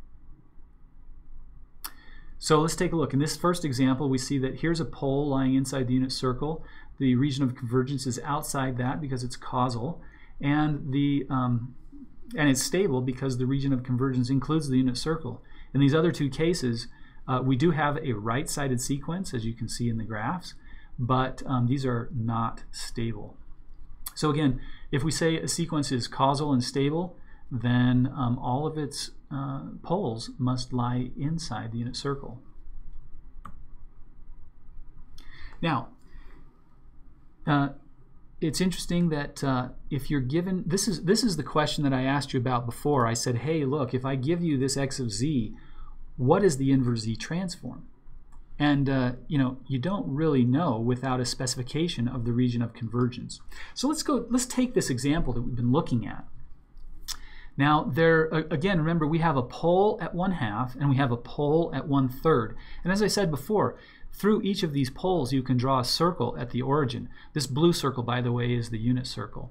A: So let's take a look. In this first example, we see that here's a pole lying inside the unit circle. The region of convergence is outside that because it's causal, and the um, and it's stable because the region of convergence includes the unit circle. In these other two cases, uh, we do have a right-sided sequence, as you can see in the graphs, but um, these are not stable. So again, if we say a sequence is causal and stable, then um, all of its uh, poles must lie inside the unit circle. Now, uh, it's interesting that uh, if you're given this is this is the question that I asked you about before. I said, "Hey, look, if I give you this x of z, what is the inverse z transform?" And uh, you know, you don't really know without a specification of the region of convergence. So let's go. Let's take this example that we've been looking at. Now, there again, remember we have a pole at one half and we have a pole at one third. And as I said before, through each of these poles, you can draw a circle at the origin. This blue circle, by the way, is the unit circle.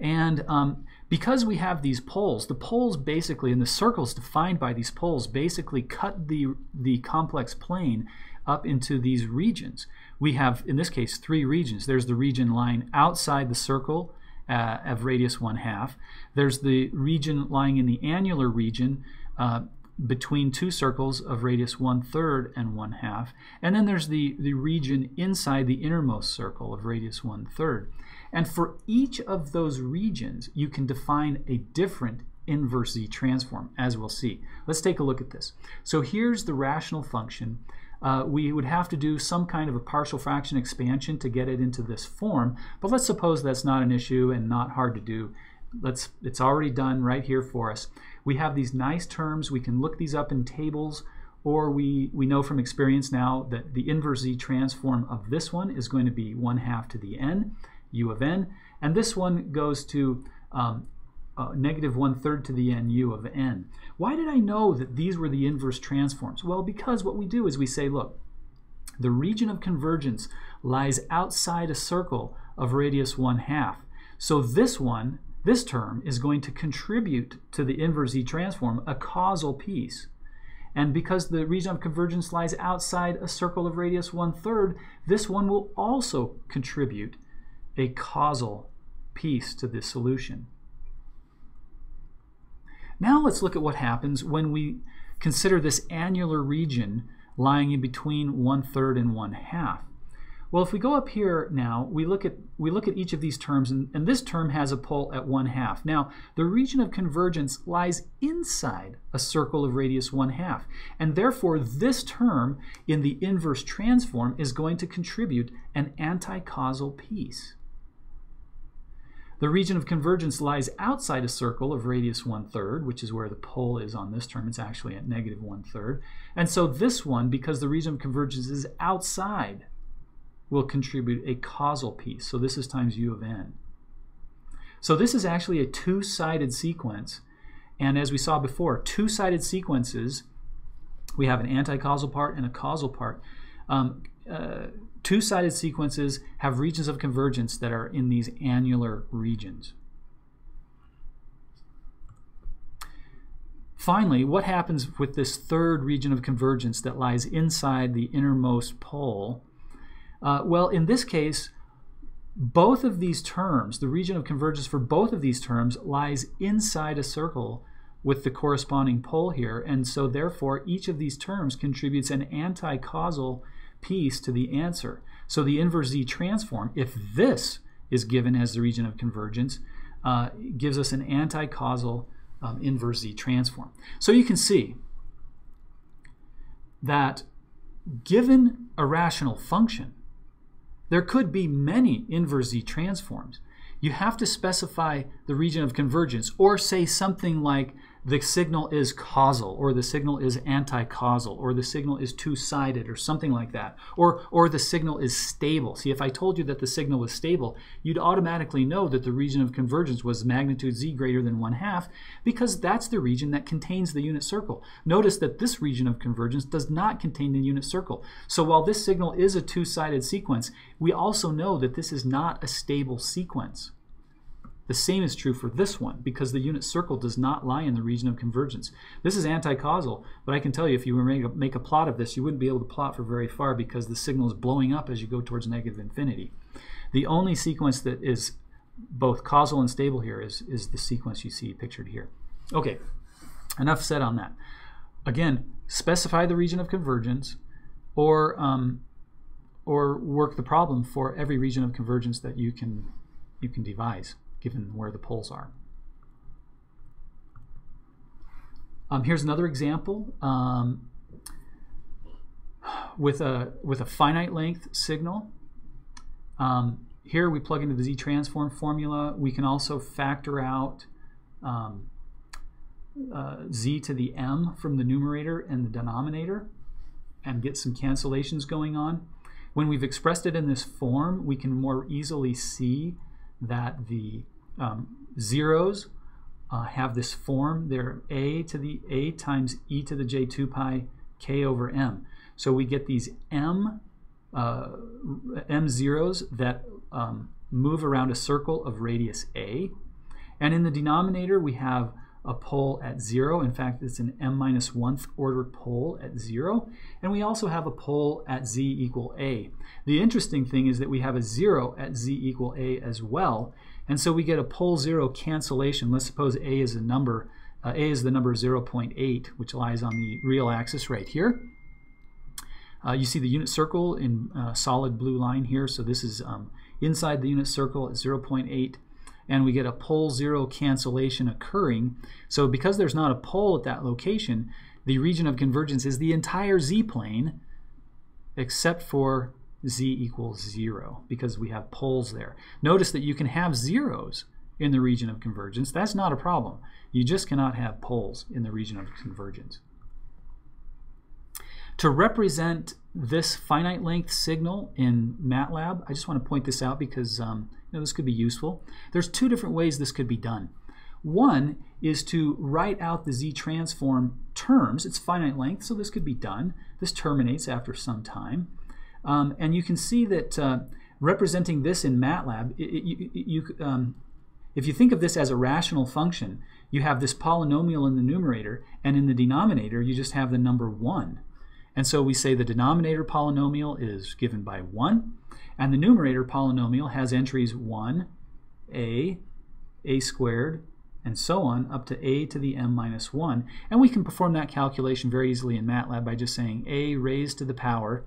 A: And um, because we have these poles, the poles basically, and the circles defined by these poles, basically cut the, the complex plane up into these regions. We have, in this case, three regions. There's the region lying outside the circle uh, of radius 1 half. There's the region lying in the annular region uh, between two circles of radius 1 third and 1 half. And then there's the, the region inside the innermost circle of radius 1 third. And for each of those regions, you can define a different inverse z transform, as we'll see. Let's take a look at this. So here's the rational function uh, we would have to do some kind of a partial fraction expansion to get it into this form. But let's suppose that's not an issue and not hard to do. Let's, it's already done right here for us. We have these nice terms. We can look these up in tables or we, we know from experience now that the inverse z transform of this one is going to be 1 half to the n, u of n, and this one goes to um, uh, negative one-third to the n u of n. Why did I know that these were the inverse transforms? Well, because what we do is we say, look, the region of convergence lies outside a circle of radius 1 half. So this one, this term, is going to contribute to the inverse Z transform a causal piece. And because the region of convergence lies outside a circle of radius 1 third, this one will also contribute a causal piece to this solution. Now let's look at what happens when we consider this annular region lying in between one third and one half. Well, if we go up here now, we look at we look at each of these terms, and, and this term has a pole at one half. Now, the region of convergence lies inside a circle of radius one half, and therefore this term in the inverse transform is going to contribute an anti-causal piece. The region of convergence lies outside a circle of radius one third, which is where the pole is on this term. It's actually at negative one third. And so this one, because the region of convergence is outside, will contribute a causal piece. So this is times u of n. So this is actually a two-sided sequence. And as we saw before, two-sided sequences, we have an anti-causal part and a causal part. Um, uh, Two-sided sequences have regions of convergence that are in these annular regions. Finally, what happens with this third region of convergence that lies inside the innermost pole? Uh, well, in this case, both of these terms, the region of convergence for both of these terms lies inside a circle with the corresponding pole here, and so therefore each of these terms contributes an anti-causal piece to the answer. So the inverse Z transform, if this is given as the region of convergence, uh, gives us an anti-causal um, inverse Z transform. So you can see that given a rational function, There could be many inverse Z transforms. You have to specify the region of convergence or say something like the signal is causal or the signal is anti-causal or the signal is two-sided or something like that or or the signal is stable. See if i told you that the signal was stable you'd automatically know that the region of convergence was magnitude z greater than one half because that's the region that contains the unit circle. Notice that this region of convergence does not contain the unit circle. So while this signal is a two-sided sequence we also know that this is not a stable sequence the same is true for this one because the unit circle does not lie in the region of convergence. This is anti-causal, but I can tell you if you were make a, make a plot of this, you wouldn't be able to plot for very far because the signal is blowing up as you go towards negative infinity. The only sequence that is both causal and stable here is, is the sequence you see pictured here. Okay, enough said on that. Again, specify the region of convergence or, um, or work the problem for every region of convergence that you can, you can devise given where the poles are. Um, here's another example um, with a with a finite length signal. Um, here we plug into the z-transform formula. We can also factor out um, uh, z to the m from the numerator and the denominator and get some cancellations going on. When we've expressed it in this form, we can more easily see that the um, zeros uh, have this form. They're a to the a times e to the j 2 pi k over m. So we get these m uh, m zeros that um, move around a circle of radius a. And in the denominator, we have a pole at zero. In fact, it's an m minus one order pole at zero. And we also have a pole at z equal a. The interesting thing is that we have a zero at z equal a as well. And so we get a pole zero cancellation. Let's suppose a is a number, uh, a is the number 0.8, which lies on the real axis right here. Uh, you see the unit circle in uh, solid blue line here. So this is um, inside the unit circle at 0.8 and we get a pole zero cancellation occurring. So because there's not a pole at that location, the region of convergence is the entire z-plane except for z equals 0 because we have poles there. Notice that you can have zeros in the region of convergence. That's not a problem. You just cannot have poles in the region of convergence. To represent this finite length signal in MATLAB, I just want to point this out because um, you know, this could be useful. There's two different ways this could be done. One is to write out the z-transform terms. It's finite length, so this could be done. This terminates after some time. Um, and you can see that uh, representing this in MATLAB, it, it, you, um, if you think of this as a rational function, you have this polynomial in the numerator, and in the denominator, you just have the number 1. And so we say the denominator polynomial is given by 1, and the numerator polynomial has entries 1, a, a squared, and so on up to a to the m minus 1. And we can perform that calculation very easily in MATLAB by just saying a raised to the power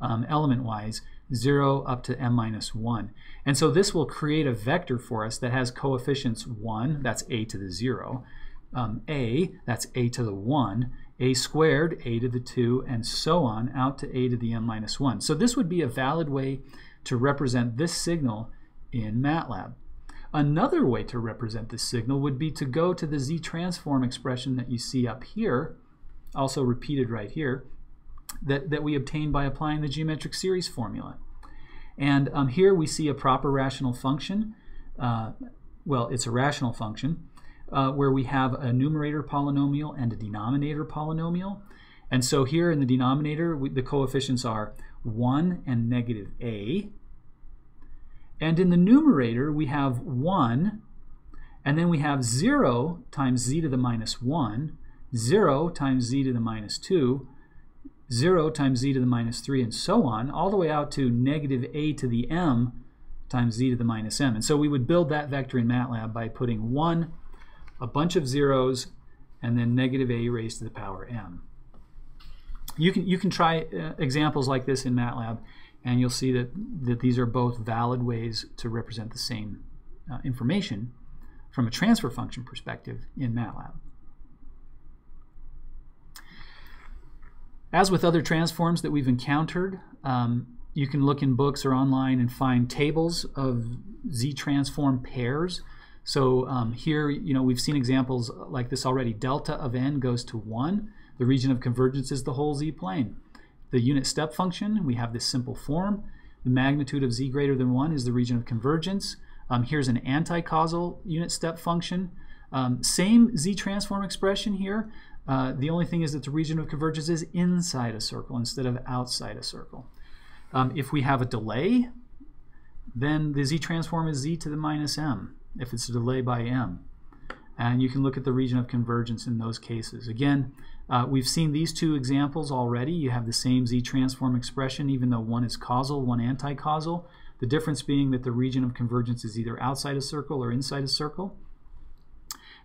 A: um, element-wise, 0 up to m minus 1. And so this will create a vector for us that has coefficients 1, that's a to the 0, um, a, that's a to the 1, a squared, a to the 2, and so on out to a to the m minus 1. So this would be a valid way to represent this signal in MATLAB. Another way to represent this signal would be to go to the z-transform expression that you see up here, also repeated right here, that, that we obtain by applying the geometric series formula. And um, here we see a proper rational function. Uh, well, it's a rational function uh, where we have a numerator polynomial and a denominator polynomial. And so here in the denominator, we, the coefficients are 1 and negative a. And in the numerator, we have 1, and then we have 0 times z to the minus 1, 0 times z to the minus 2, 0 times z to the minus 3, and so on, all the way out to negative a to the m times z to the minus m. And so we would build that vector in MATLAB by putting 1, a bunch of zeros, and then negative a raised to the power m. You can, you can try uh, examples like this in MATLAB, and you'll see that, that these are both valid ways to represent the same uh, information from a transfer function perspective in MATLAB. As with other transforms that we've encountered, um, you can look in books or online and find tables of z-transform pairs. So um, here, you know, we've seen examples like this already. Delta of n goes to 1. The region of convergence is the whole z-plane. The unit step function, we have this simple form. The magnitude of z greater than 1 is the region of convergence. Um, here's an anti-causal unit step function. Um, same z-transform expression here. Uh, the only thing is that the region of convergence is inside a circle instead of outside a circle. Um, if we have a delay, then the z-transform is z to the minus m, if it's a delay by m. And you can look at the region of convergence in those cases. Again, uh, we've seen these two examples already. You have the same z-transform expression, even though one is causal, one anti-causal. The difference being that the region of convergence is either outside a circle or inside a circle.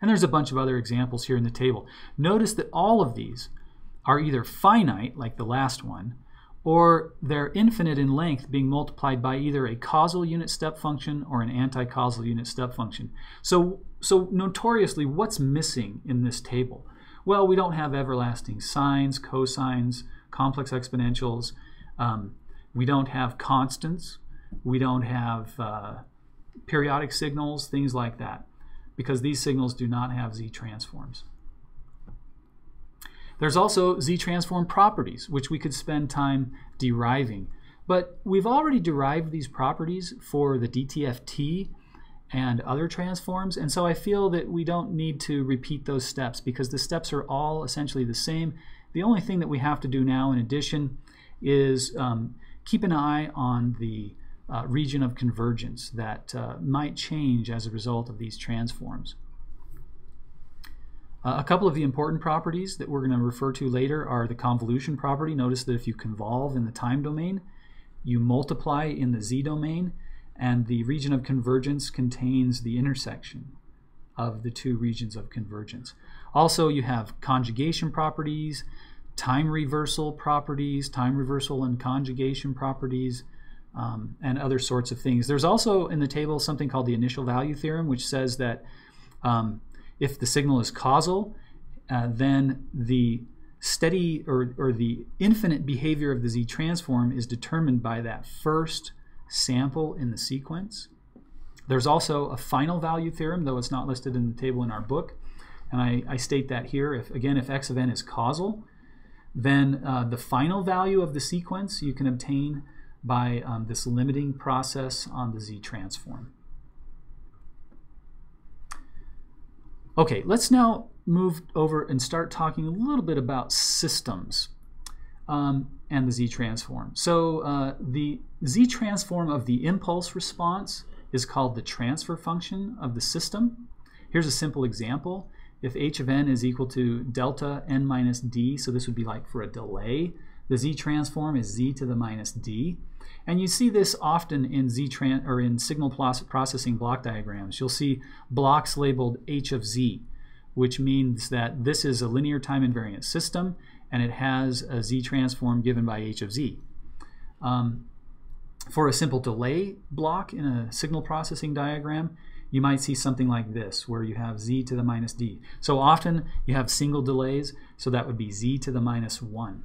A: And there's a bunch of other examples here in the table. Notice that all of these are either finite, like the last one, or they're infinite in length being multiplied by either a causal unit step function or an anti-causal unit step function. So, so notoriously, what's missing in this table? Well, we don't have everlasting sines, cosines, complex exponentials. Um, we don't have constants. We don't have uh, periodic signals, things like that, because these signals do not have z-transforms. There's also z-transform properties, which we could spend time deriving. But we've already derived these properties for the DTFT and other transforms, and so I feel that we don't need to repeat those steps because the steps are all essentially the same. The only thing that we have to do now in addition is um, keep an eye on the uh, region of convergence that uh, might change as a result of these transforms. Uh, a couple of the important properties that we're going to refer to later are the convolution property. Notice that if you convolve in the time domain, you multiply in the z domain, and the region of convergence contains the intersection of the two regions of convergence. Also, you have conjugation properties, time reversal properties, time reversal and conjugation properties, um, and other sorts of things. There's also in the table something called the initial value theorem, which says that um, if the signal is causal, uh, then the steady or, or the infinite behavior of the Z transform is determined by that first sample in the sequence. There's also a final value theorem, though it's not listed in the table in our book. And I, I state that here. If Again, if x of n is causal, then uh, the final value of the sequence you can obtain by um, this limiting process on the Z transform. Okay, let's now move over and start talking a little bit about systems um, and the Z-transform. So uh, the Z-transform of the impulse response is called the transfer function of the system. Here's a simple example. If h of n is equal to delta n minus d, so this would be like for a delay, the Z-transform is z to the minus d. And you see this often in Z tran or in signal processing block diagrams. You'll see blocks labeled H of Z, which means that this is a linear time invariant system and it has a Z transform given by H of Z. Um, for a simple delay block in a signal processing diagram, you might see something like this, where you have z to the minus d. So often you have single delays, so that would be z to the minus 1.